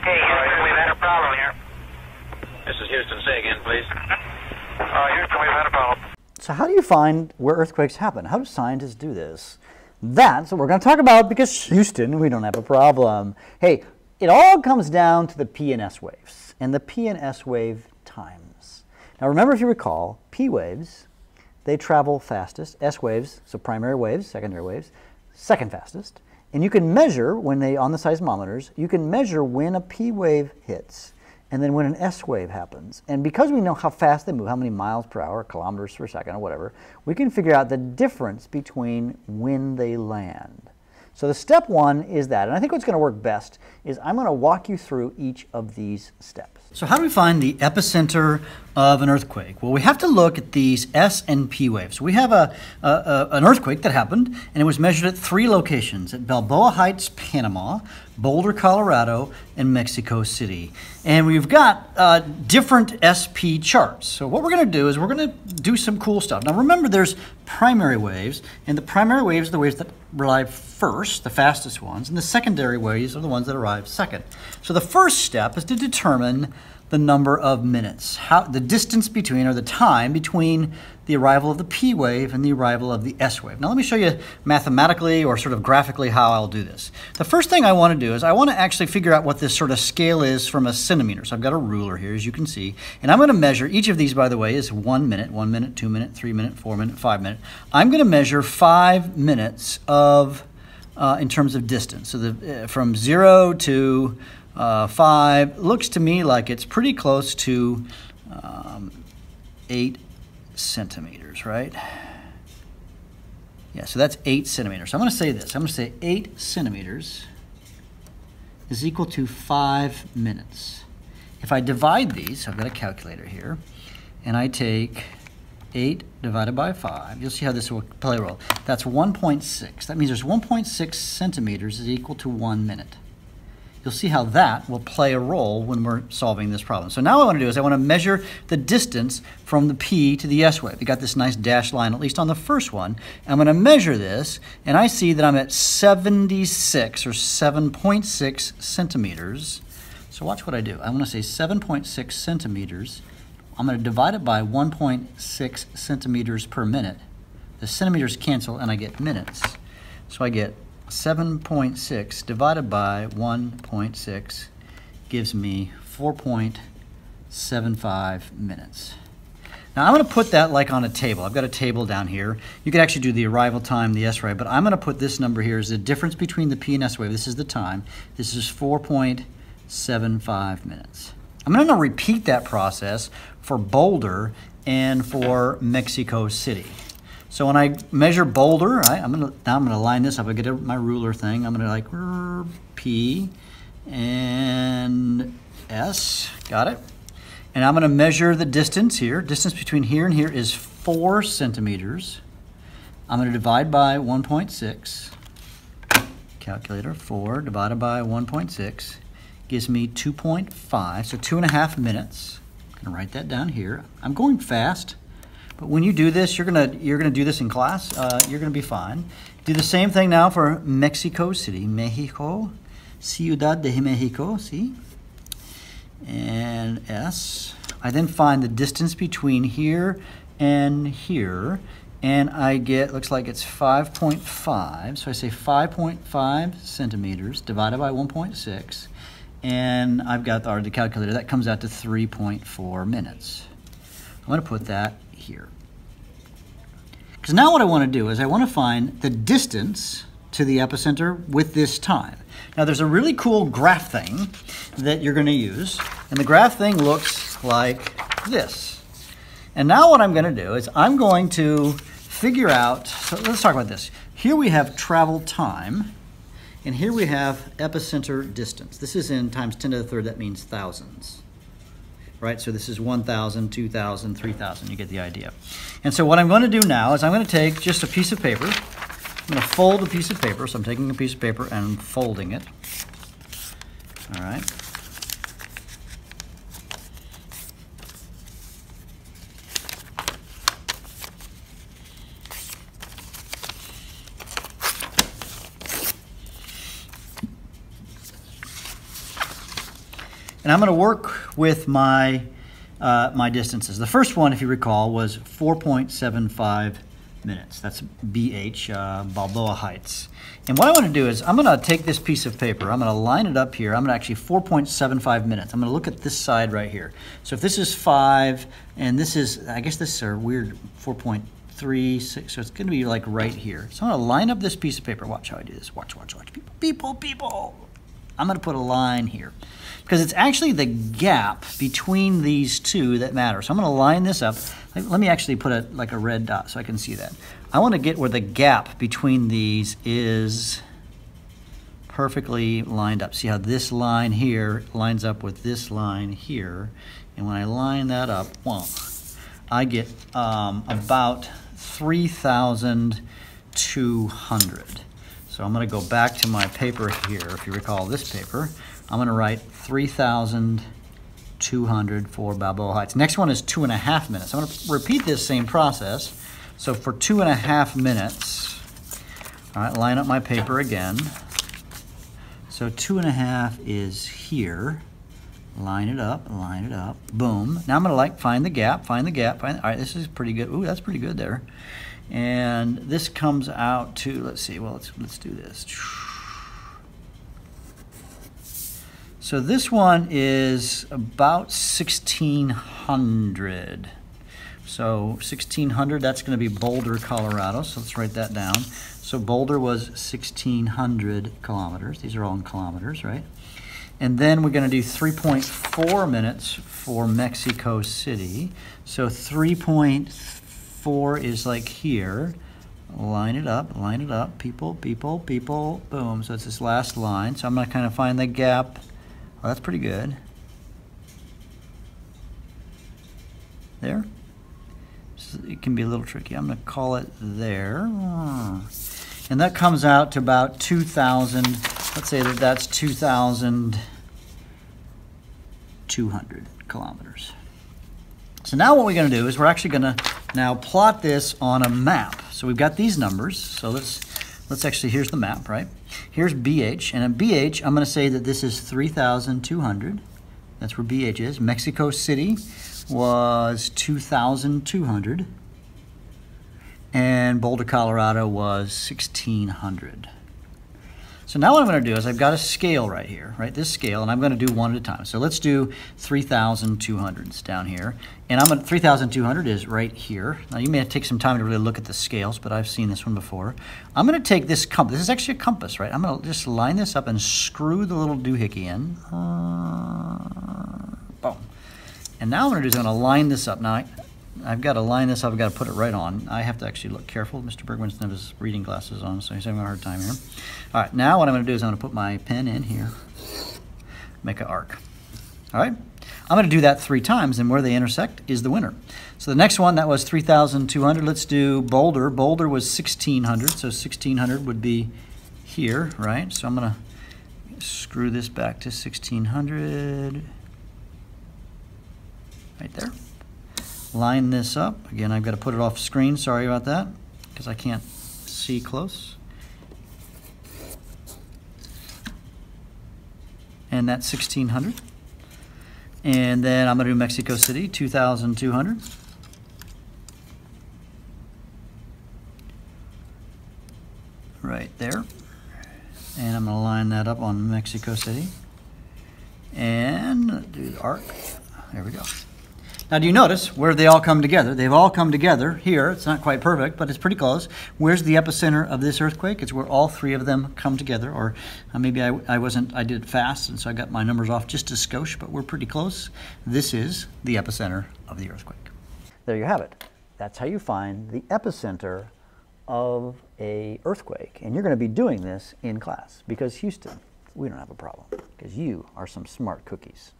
Okay, Houston, we've had a problem here. This is Houston. Say again, please. Uh, Houston, we've had a problem. So, how do you find where earthquakes happen? How do scientists do this? That's what we're going to talk about because Houston, we don't have a problem. Hey, it all comes down to the P and S waves and the P and S wave times. Now, remember, if you recall, P waves, they travel fastest. S waves, so primary waves, secondary waves, second fastest. And you can measure when they, on the seismometers, you can measure when a P wave hits and then when an S wave happens. And because we know how fast they move, how many miles per hour, kilometers per second, or whatever, we can figure out the difference between when they land. So the step one is that. And I think what's going to work best is I'm going to walk you through each of these steps. So, how do we find the epicenter of an earthquake? Well, we have to look at these S and P waves. We have a, a, a, an earthquake that happened, and it was measured at three locations at Balboa Heights, Panama, Boulder, Colorado, and Mexico City. And we've got uh, different SP charts. So, what we're going to do is we're going to do some cool stuff. Now, remember, there's primary waves, and the primary waves are the waves that arrive first, the fastest ones, and the secondary waves are the ones that arrive second. So, the first step is to determine the number of minutes, how, the distance between, or the time between the arrival of the P wave and the arrival of the S wave. Now, let me show you mathematically or sort of graphically how I'll do this. The first thing I want to do is I want to actually figure out what this sort of scale is from a centimeter. So I've got a ruler here, as you can see, and I'm going to measure, each of these, by the way, is one minute, one minute, two minute, three minute, four minute, five minute. I'm going to measure five minutes of, uh, in terms of distance. So the, uh, from zero to 5 looks to me like it's pretty close to um, 8 centimeters, right? Yeah, so that's 8 centimeters. So I'm going to say this. I'm going to say 8 centimeters is equal to 5 minutes. If I divide these, I've got a calculator here, and I take 8 divided by 5, you'll see how this will play a role. That's 1.6. That means there's 1.6 centimeters is equal to 1 minute you'll see how that will play a role when we're solving this problem. So now what I want to do is I want to measure the distance from the P to the S wave. We got this nice dashed line, at least on the first one. I'm going to measure this, and I see that I'm at 76 or 7.6 centimeters. So watch what I do. I want to say 7.6 centimeters. I'm going to divide it by 1.6 centimeters per minute. The centimeters cancel, and I get minutes. So I get 7.6 divided by 1.6 gives me 4.75 minutes. Now I'm going to put that like on a table. I've got a table down here. You could actually do the arrival time, the S wave, but I'm going to put this number here as the difference between the P and S wave. This is the time. This is 4.75 minutes. I'm going to repeat that process for Boulder and for Mexico City. So when I measure Boulder, I'm gonna now I'm gonna line this up. I get my ruler thing. I'm gonna like P and S. Got it. And I'm gonna measure the distance here. Distance between here and here is four centimeters. I'm gonna divide by 1.6. Calculator, four divided by 1.6 gives me 2.5, so two and a half minutes. I'm gonna write that down here. I'm going fast. But when you do this, you're gonna you're gonna do this in class. Uh, you're gonna be fine. Do the same thing now for Mexico City, Mexico, Ciudad de Mexico. See, and S. I then find the distance between here and here, and I get looks like it's 5.5. So I say 5.5 centimeters divided by 1.6, and I've got the, the calculator. That comes out to 3.4 minutes. I'm going to put that here. Because now what I want to do is I want to find the distance to the epicenter with this time. Now there's a really cool graph thing that you're going to use, and the graph thing looks like this. And now what I'm going to do is I'm going to figure out, so let's talk about this. Here we have travel time, and here we have epicenter distance. This is in times 10 to the third, that means thousands right? So this is 1,000, 2,000, 3,000. You get the idea. And so what I'm going to do now is I'm going to take just a piece of paper. I'm going to fold a piece of paper. So I'm taking a piece of paper and folding it. All right. And I'm going to work with my, uh, my distances. The first one, if you recall, was 4.75 minutes. That's BH, uh, Balboa Heights. And what I want to do is I'm going to take this piece of paper, I'm going to line it up here. I'm going to actually 4.75 minutes. I'm going to look at this side right here. So if this is 5 and this is, I guess this is a weird 4.36, so it's going to be like right here. So I'm going to line up this piece of paper. Watch how I do this. Watch, watch, watch. People, people, people. I'm going to put a line here because it's actually the gap between these two that matters. So I'm going to line this up. Let me actually put a like a red dot so I can see that. I want to get where the gap between these is perfectly lined up. See how this line here lines up with this line here. And when I line that up, well, I get um, about 3,200. So I'm going to go back to my paper here. If you recall this paper, I'm going to write 3,200 for Balboa Heights. Next one is two and a half minutes. I'm going to repeat this same process. So for two and a half minutes, all right, line up my paper again. So two and a half is here. Line it up, line it up, boom. Now I'm gonna like find the gap, find the gap, find, all right, this is pretty good. Ooh, that's pretty good there. And this comes out to, let's see, well, let's, let's do this. So this one is about 1600. So 1600, that's going to be Boulder, Colorado. So let's write that down. So Boulder was 1600 kilometers. These are all in kilometers, right? And then we're going to do 3.4 minutes for Mexico City. So 3.4 four is like here. Line it up, line it up, people, people, people, boom. So it's this last line. So I'm gonna kind of find the gap. Oh, that's pretty good. There. So it can be a little tricky. I'm gonna call it there. And that comes out to about 2,000. Let's say that that's 2,200 kilometers. So now what we're going to do is we're actually going to now plot this on a map. So we've got these numbers. So let's let's actually here's the map, right? Here's BH, and at BH I'm going to say that this is 3,200. That's where BH is. Mexico City was 2,200, and Boulder, Colorado was 1,600. So now what I'm going to do is I've got a scale right here, right? This scale, and I'm going to do one at a time. So let's do 3,200s down here. And I'm going 3,200 is right here. Now you may take some time to really look at the scales, but I've seen this one before. I'm going to take this compass. This is actually a compass, right? I'm going to just line this up and screw the little doohickey in. Uh, boom. And now what I'm going to do is I'm going to line this up. Now, I, I've got to line this up. I've got to put it right on. I have to actually look careful. Mr. Bergmann doesn't have his reading glasses on, so he's having a hard time here. All right, now what I'm going to do is I'm going to put my pen in here, make an arc. All right, I'm going to do that three times, and where they intersect is the winner. So the next one, that was 3,200. Let's do Boulder. Boulder was 1,600, so 1,600 would be here, right? So I'm going to screw this back to 1,600 right there line this up. Again, I've got to put it off screen. Sorry about that, because I can't see close. And that's 1600. And then I'm going to do Mexico City, 2200. Right there. And I'm going to line that up on Mexico City. And do the arc. There we go. Now, do you notice where they all come together? They've all come together here. It's not quite perfect, but it's pretty close. Where's the epicenter of this earthquake? It's where all three of them come together. Or uh, maybe I, I wasn't, I did fast, and so I got my numbers off just a skosh, but we're pretty close. This is the epicenter of the earthquake. There you have it. That's how you find the epicenter of a earthquake. And you're going to be doing this in class because Houston, we don't have a problem because you are some smart cookies.